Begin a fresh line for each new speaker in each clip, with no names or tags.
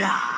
啦。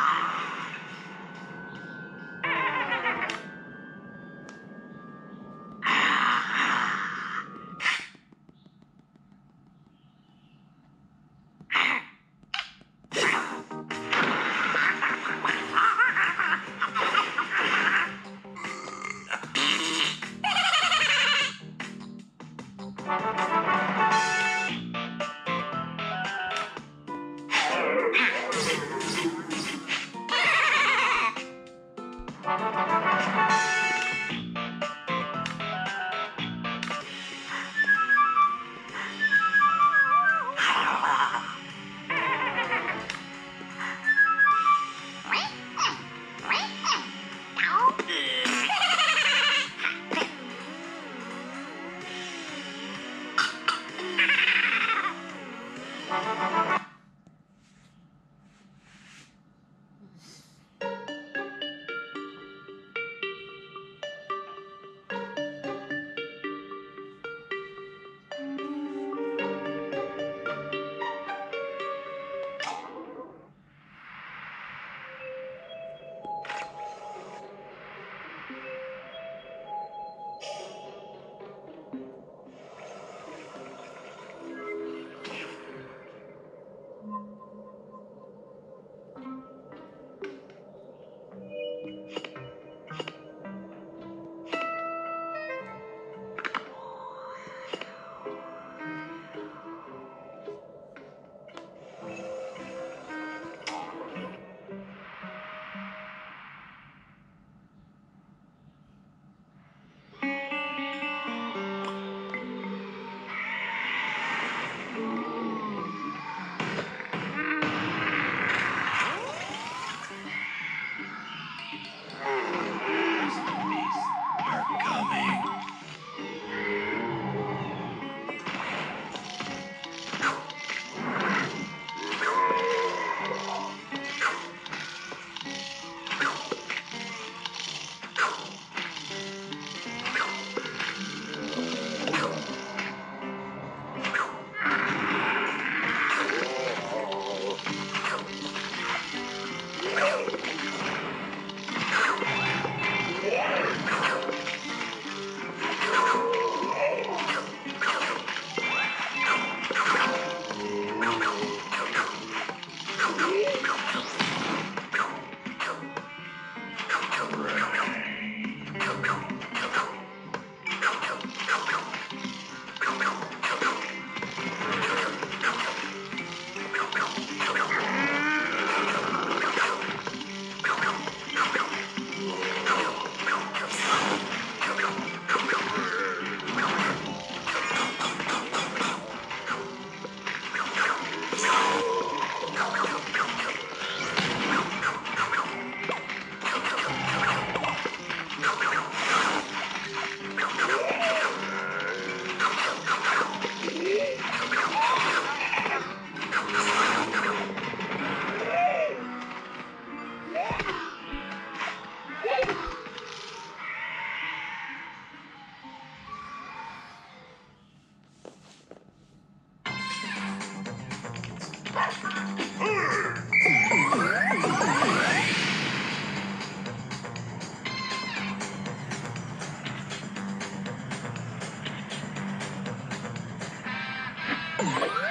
Yeah.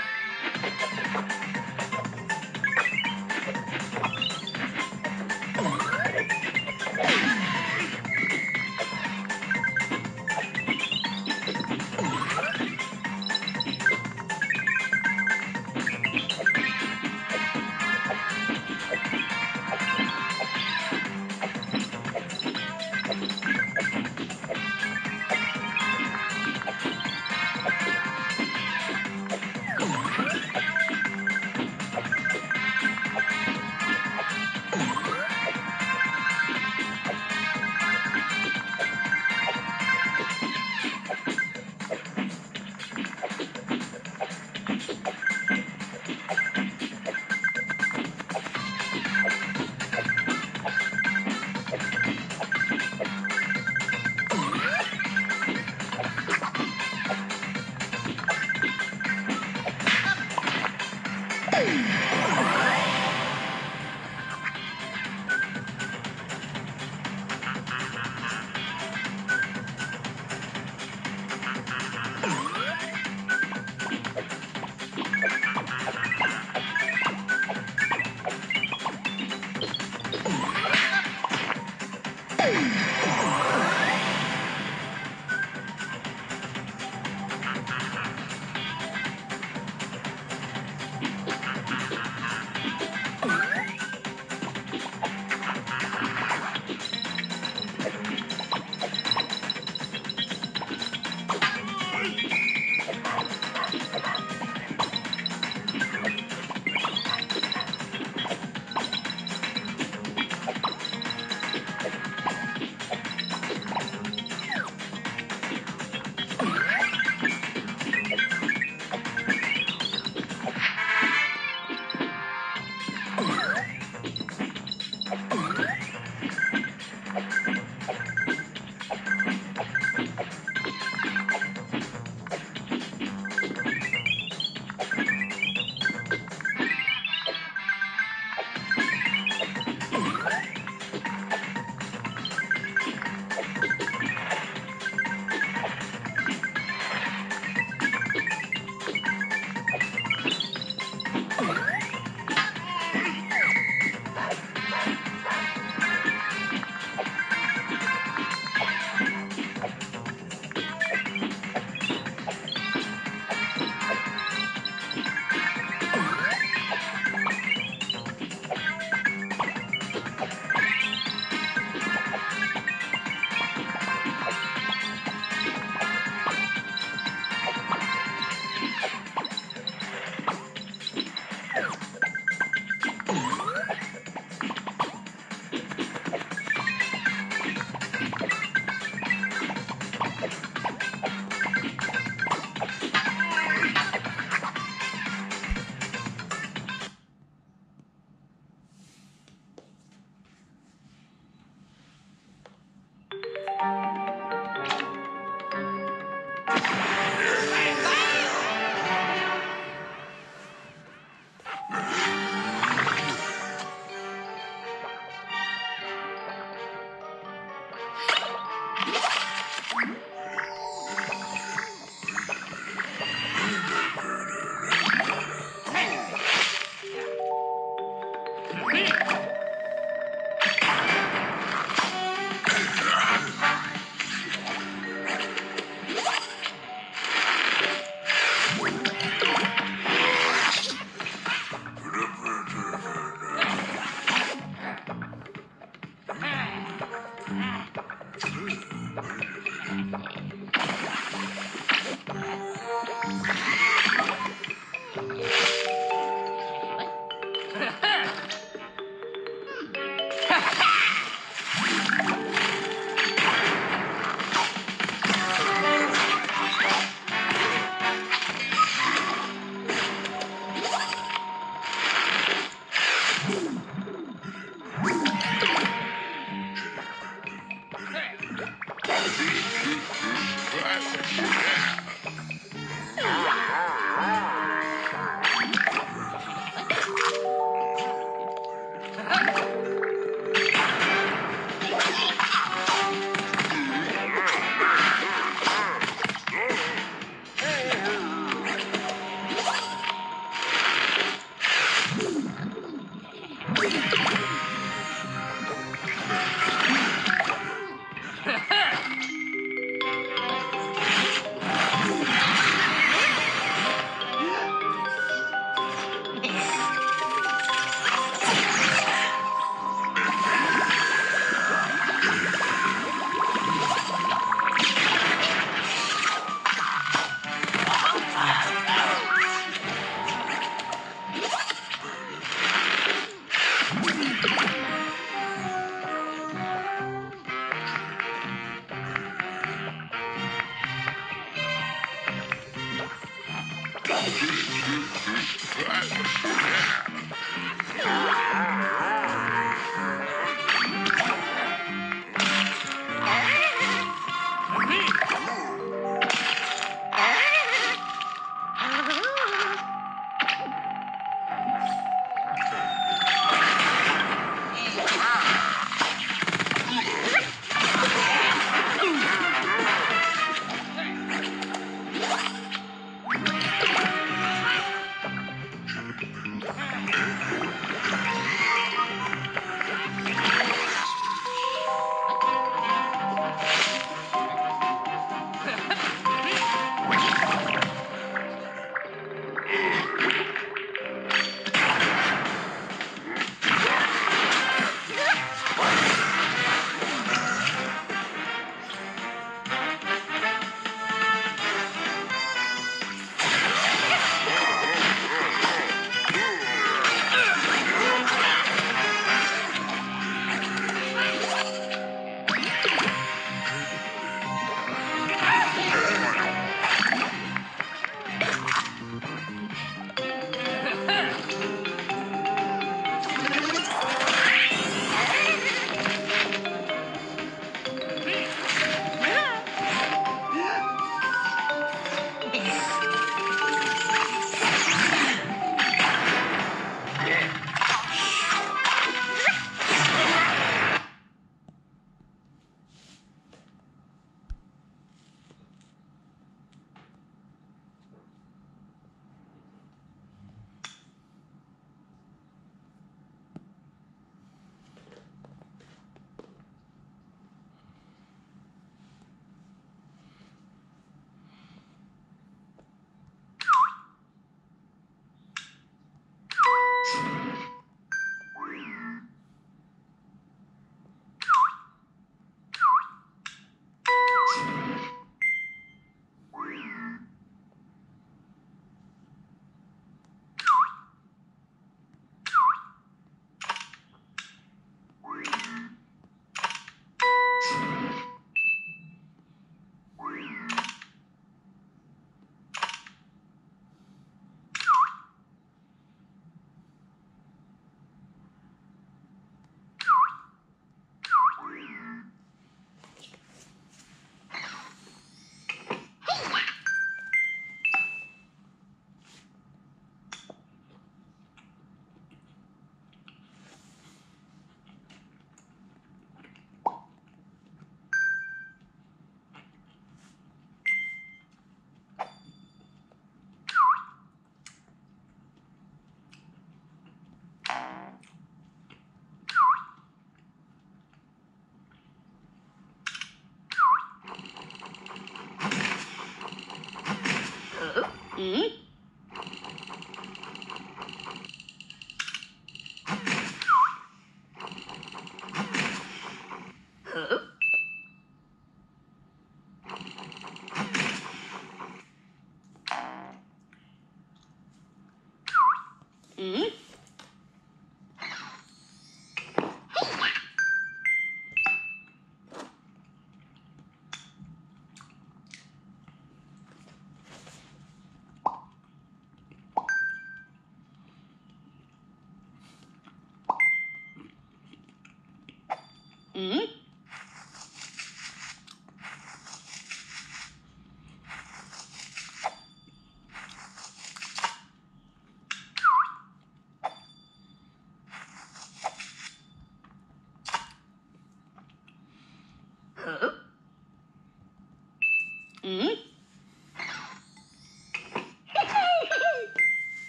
Yeah.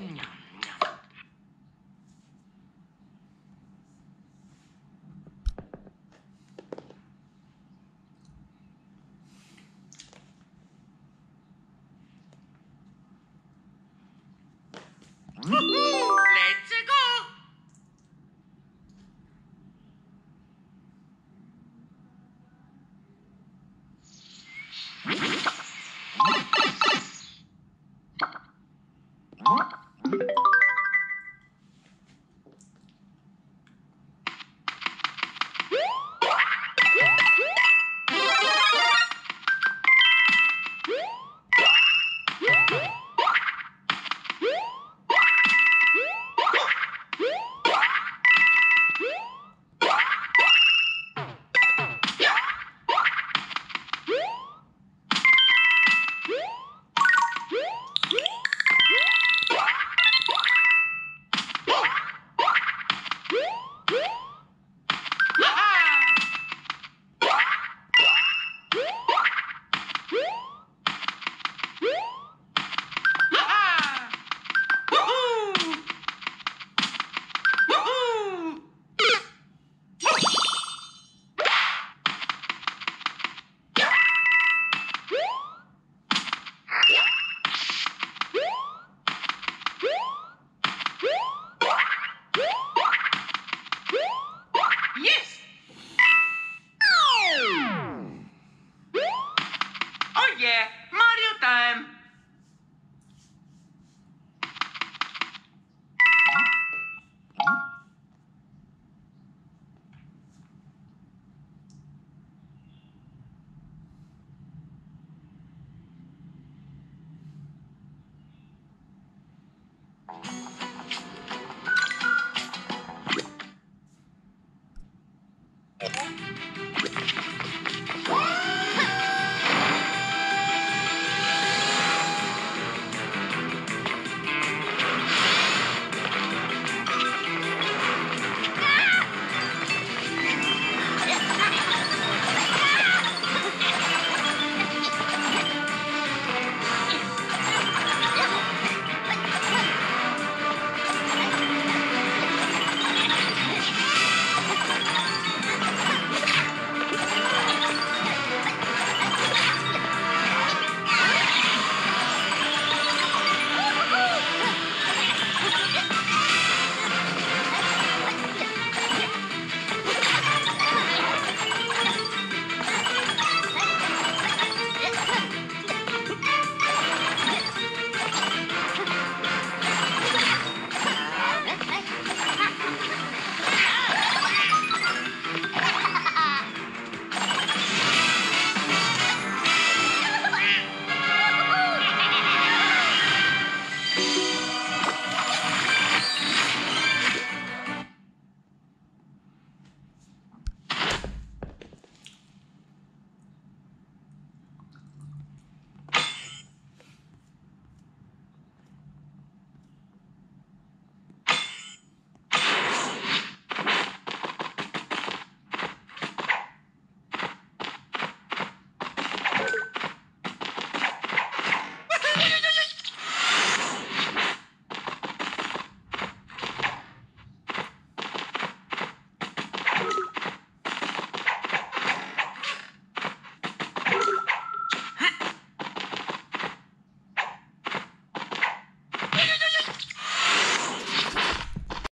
niño.